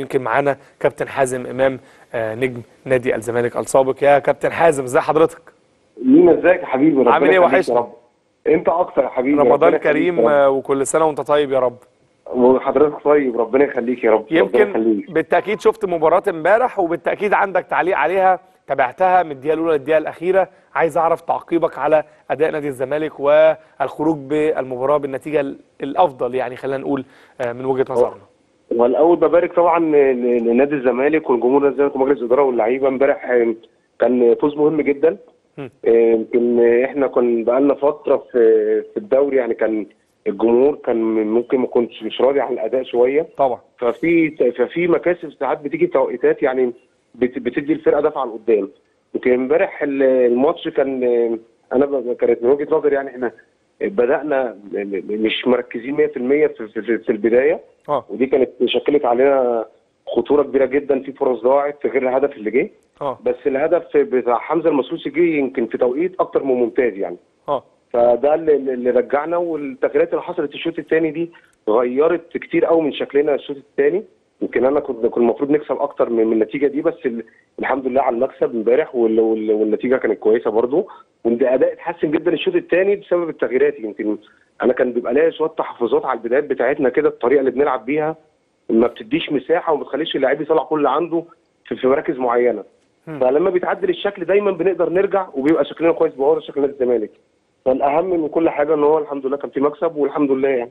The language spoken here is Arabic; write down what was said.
يمكن معانا كابتن حازم امام آه، نجم نادي الزمالك السابق. يا كابتن حازم ازي حضرتك؟ مين ازيك يا حبيبي؟ ربنا عامل إيه؟ رب. انت أكتر يا حبيبي رمضان كريم. آه، وكل سنة وانت طيب يا رب. وحضرتك طيب ربنا يخليك يا رب يمكن بالتأكيد شفت مباراة امبارح وبالتأكيد عندك تعليق عليها تابعتها من الدقيقة الأولى للدقيقة الأخيرة. عايز أعرف تعقيبك على أداء نادي الزمالك والخروج بالمباراة بالنتيجة ال- الأفضل يعني خلينا نقول آه، من وجهة نظرنا. والأول ببارك طبعا لنادي الزمالك والجمهور نادي الزمالك ومجلس الإدارة واللعيبة. امبارح كان فوز مهم جدا. يمكن إحنا كنا بقالنا فترة في في الدوري يعني كان الجمهور كان ممكن ما كنتش مش راضي عن الأداء شوية. طبعا. ففي ففي مكاسب ساعات بتيجي توقيتات يعني بت- بتدي الفرقة دفعة لقدام. يمكن امبارح ال- الماتش كان أنا كانت من وجهة نظري يعني إحنا بدأنا مش مركزين 100% في, في, في, في البداية. آه. ودي كانت شكلت علينا خطورة كبيرة جدا في فرص ضاعت غير الهدف اللي جه. آه. بس الهدف بتاع حمزة المسوسي جه يمكن في توقيت أكتر من ممتاز يعني. آه. فده اللي, اللي رجعنا والتغييرات اللي حصلت الشوط الثاني دي غيرت كتير قوي من شكلنا الشوط الثاني يمكن أنا كنت كنت المفروض نكسب أكتر من, النتيجة دي بس ال- الحمد لله على المكسب امبارح وال- وال- والنتيجة كانت كويسة برضو. والاداء اتحسن جدا الشوط الثاني بسبب التغييرات يمكن أنا كان بيبقى ليا شوية تحفظات على البدايات بتاعتنا كده الطريقة اللي بنلعب بيها ما بتديش مساحة وما بتخليش اللاعب يطلع كل اللي عنده في, في مراكز معينة. فلما بيتعدل الشكل دايما بنقدر نرجع وبيبقى شكلنا كويس بهو شكل نادي الزمالك. فالأهم من كل حاجة إن هو الحمد لله كان في مكسب والحمد لله يعني.